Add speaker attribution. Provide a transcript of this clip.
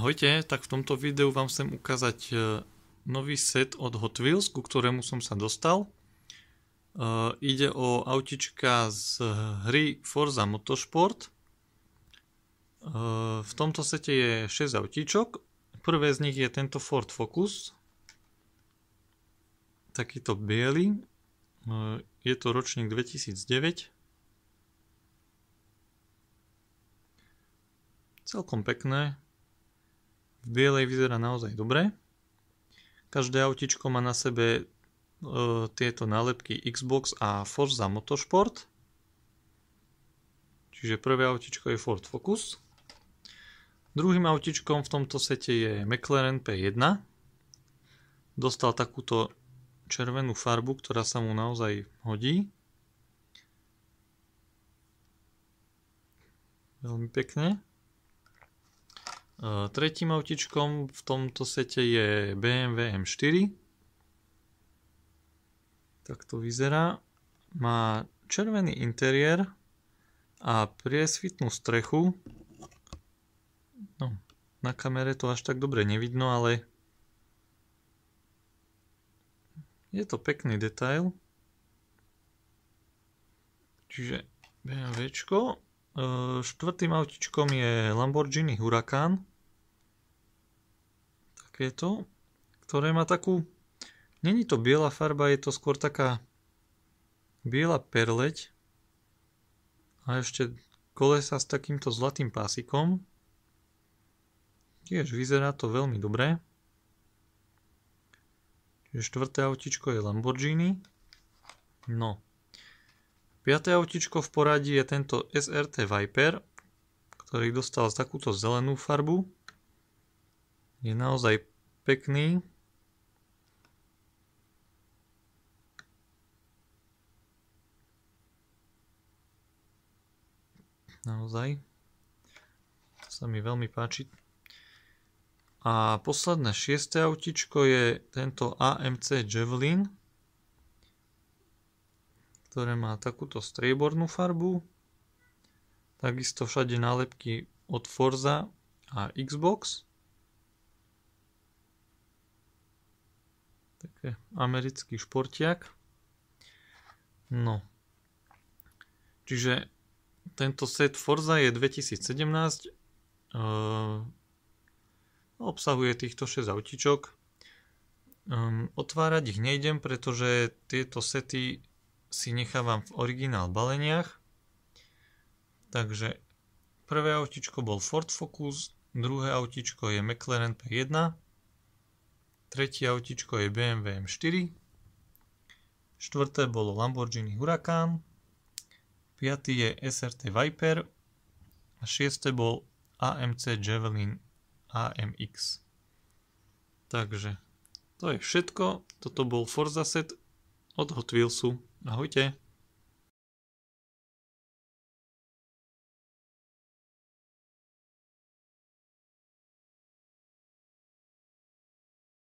Speaker 1: Ahojte, tak v tomto videu vám chcem ukázať e, nový set od Hot Wheels, ku ktorému som sa dostal. Uh, ide o autička z hry Forza Motorsport. Uh, v tomto sete je 6 autíčok. Prvé z nich je tento Ford Focus. Takýto biely. Je to ročník 2009. Celkom pekné. Bielej vyzerá naozaj dobre. Každé autičko má na sebe e, tieto nálepky Xbox a Forza Motorsport. Čiže prvé autičko je Ford Focus. Druhým autičkom v tomto sete je McLaren P1. Dostal takúto červenú farbu, ktorá sa mu naozaj hodí. Veľmi pekne. Tretím autičkom v tomto sete je BMW M4. Tak to vyzerá. Má červený interiér a priesvitnú strechu. No, na kamere to až tak dobre nevidno, ale je to pekný detail. Čiže BMWčko. Štvrtým autičkom je Lamborghini Huracan takéto, ktoré má takú, není to biela farba, je to skôr taká biela perleť a ešte kolesa s takýmto zlatým pásikom. Tiež vyzerá to veľmi dobre. Čiže štvrté autičko je Lamborghini. No. Piaté autičko v poradí je tento SRT Viper, ktorý dostal takúto zelenú farbu. Je naozaj pekný. Naozaj. To sa mi veľmi páči. A posledné šiesté autičko je tento AMC Javelin, ktoré má takúto striebornú farbu. Takisto všade nálepky od Forza a Xbox. Také americký športiak. No. Čiže tento set Forza je 2017. Uh, obsahuje týchto 6 autičok. Um, otvárať ich nejdem, pretože tieto sety si nechávam v originál baleniach. Takže prvé autičko bol Ford Focus, druhé autičko je McLaren P1, Tretie autičko je BMW M4. Štvrté bolo Lamborghini Huracan. Piatý je SRT Viper. A šiesté bol AMC Javelin AMX. Takže to je všetko. Toto bol Forza set od Hot Wheelsu. Ahojte.